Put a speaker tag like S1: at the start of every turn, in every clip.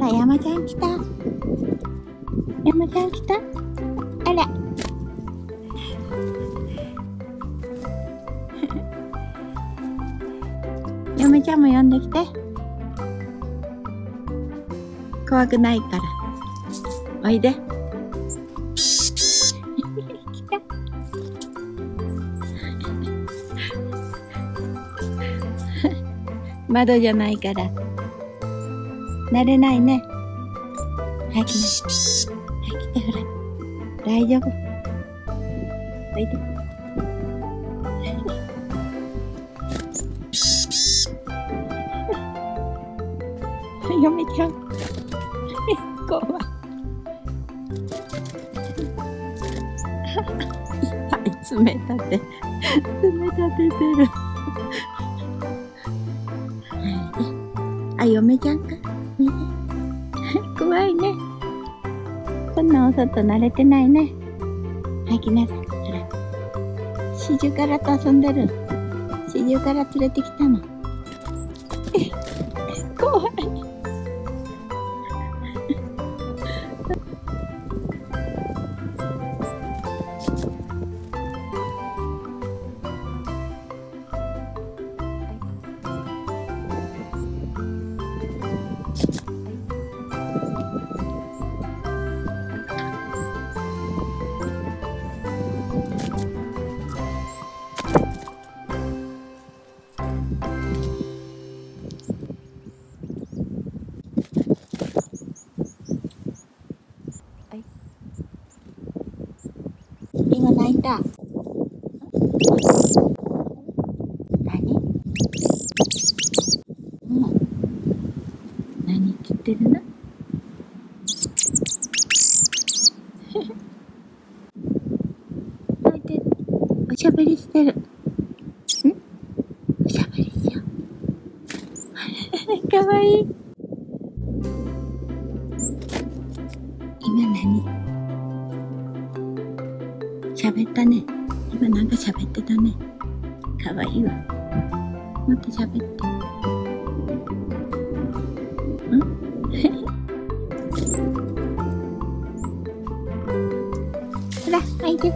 S1: あら、山ちゃん来た。山ちゃん来たあら。嫁ちゃんも呼んできて。怖くないから。おいで。窓じゃないから。慣れないね。はい、来な。はい、来て、ほら。大丈夫。おいで。嫁 ちゃん。怖い。いっぱい詰め立て。詰め立ててる。はい。あ、嫁ちゃんか。怖いね。こんなお外慣れてないね。はい、来なさい。ほら。四十からと遊んでる。四十から連れてきたの。怖い。今泣いた。何？う。何って言ってるの？泣いてる。おしゃべりしてる。ん？おしゃべりしよう。かわいい。今何？喋ったね。今なんか喋ってたね。かわいいわ。もっと喋って。ん？ほら、おいで。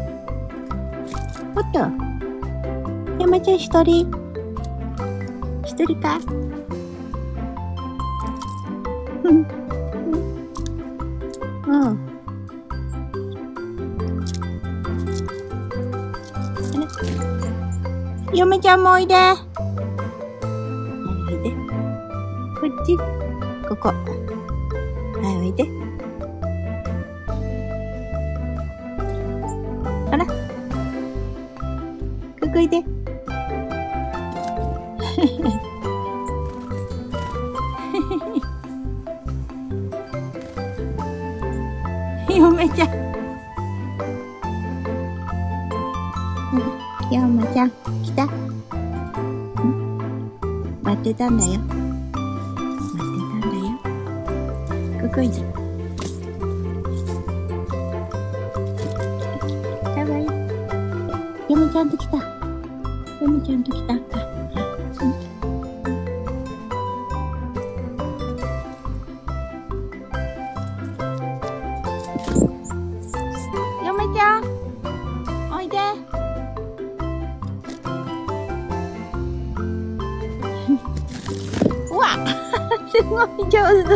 S1: おっと。山ちゃん一人。一人か？うん。うん。うん。嫁ちゃんもおいで。おいで。こっち。ここ。はい、おいで。ほら。ここいで。嫁ちゃん。ちゃん、来た待ってたんだよ。待ってたんだよ。ここいで。かわいい。山ちゃんと来た。山ちゃんと来た。うわすごい上手